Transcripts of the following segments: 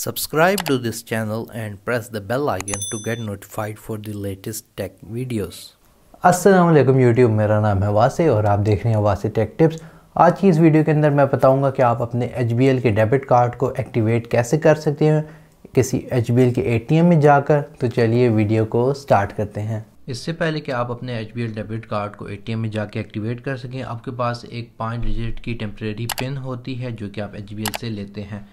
Subscribe to this channel and press the bell icon to get notified for the latest tech videos. Aslam YouTube मेरा नाम है वासे और आप देख रहे हैं वासे टेक टिप्स आज की इस वीडियो के अंदर मैं बताऊँगा कि आप अपने HBL के डेबिट कार्ड को एक्टिवेट कैसे कर सकते हैं किसी HBL के ATM में जाकर. तो चलिए वीडियो को स्टार्ट करते हैं. इससे पहले कि आप अपने HBL डेबिट कार्ड को ATM में जाके एक्टिवेट कर सकें आपके पास एक पाँच डिजिट की टेम्प्रेरी पिन होती है जो कि आप एच से लेते हैं।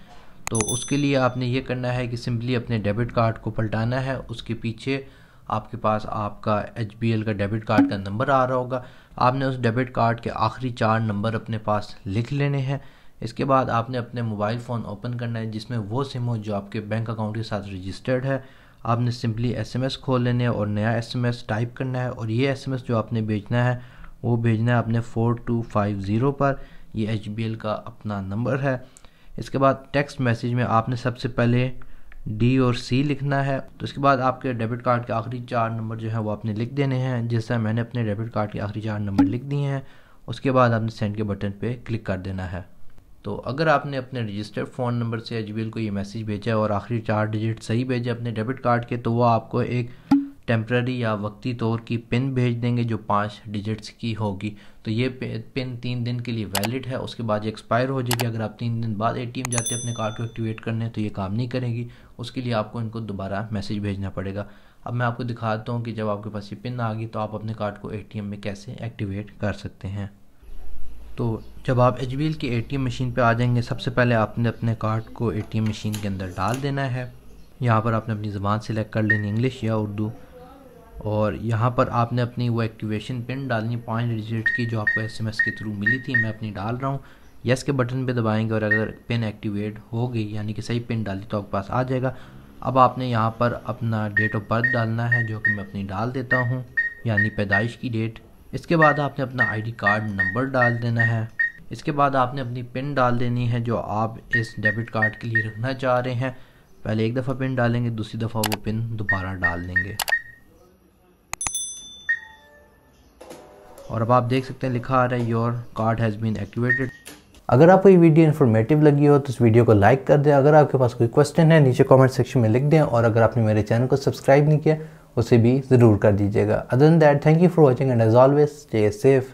तो उसके लिए आपने ये करना है कि सिंपली अपने डेबिट कार्ड को पलटाना है। उसके पीछे आपके पास आपका HBL का डेबिट कार्ड का नंबर आ रहा होगा। आपने उस डेबिट कार्ड के आखिरी चार नंबर अपने पास लिख लेने हैं। इसके बाद आपने अपने मोबाइल फ़ोन ओपन करना है, जिसमें वो सिम हो जो आपके बैंक अकाउंट के साथ रजिस्टर्ड है। आपने सिंपली एसएमएस खोल लेने और नया एसएमएस टाइप करना है और ये एसएमएस जो आपने भेजना है, वो भेजना है आपने फ़ोर टू फाइव ज़ीरो पर। ये एच का अपना नंबर है। इसके बाद टेक्स्ट मैसेज में आपने सबसे पहले डी और सी लिखना है। तो इसके बाद आपके डेबिट कार्ड के आखिरी चार नंबर जो है वो आपने लिख देने हैं। जैसा मैंने अपने डेबिट कार्ड के आखिरी चार नंबर लिख दिए हैं, उसके बाद आपने सेंड के बटन पे क्लिक कर देना है। तो अगर आपने अपने रजिस्टर्ड फ़ोन नंबर से एच को ये मैसेज भेजा और आखिरी चार डिजिट सही भेजे अपने डेबिट कार्ड के तो वो आपको एक टेम्प्ररी या वक्ती तौर की पिन भेज देंगे जो पाँच डिजिट्स की होगी। तो ये पिन तीन दिन के लिए वैलिड है, उसके बाद एक्सपायर हो जाएगी। अगर आप तीन दिन बाद एटीएम जाते हैं, अपने कार्ड को एक्टिवेट करने तो ये काम नहीं करेगी। उसके लिए आपको इनको दोबारा मैसेज भेजना पड़ेगा। अब मैं आपको दिखाता हूँ कि जब आपके पास ये पिन आ गई तो आप अपने कार्ड को एटीएम में कैसे एक्टिवेट कर सकते हैं। तो जब आप एच की ए मशीन पर आ जाएँगे, सबसे पहले आपने अपने कार्ड को एटीएम मशीन के अंदर डाल देना है। यहाँ पर आपने अपनी ज़बान सेलेक्ट कर लेनी इंग्लिश या उर्दू। और यहाँ पर आपने अपनी वो एक्टिवेशन पिन डालनी पाँच डिजिट की जो आपको एसएमएस के थ्रू मिली थी, मैं अपनी डाल रहा हूँ। यस के बटन पे दबाएँगे और अगर पिन एक्टिवेट हो गई, यानी कि सही पिन डाली तो आपके पास आ जाएगा। अब आपने यहाँ पर अपना डेट ऑफ़ बर्थ डालना है, जो कि मैं अपनी डाल देता हूँ, यानी पैदाइश की डेट इसके बाद आपने अपना आईडी कार्ड नंबर डाल देना है। इसके बाद आपने अपनी पिन डाल देनी है, जो आप इस डेबिट कार्ड के लिए रखना चाह रहे हैं। पहले एक दफ़ा पिन डालेंगे, दूसरी दफ़ा वो पिन दोबारा डाल देंगे। और अब आप देख सकते हैं लिखा आ रहा है your card has been activated अगर आपको ये वीडियो इन्फॉर्मेटिव लगी हो तो इस वीडियो को लाइक कर दें। अगर आपके पास कोई क्वेश्चन है, नीचे कमेंट सेक्शन में लिख दें और अगर आपने मेरे चैनल को सब्सक्राइब नहीं किया, उसे भी ज़रूर कर दीजिएगा। Other that thank you for watching and as always stay safe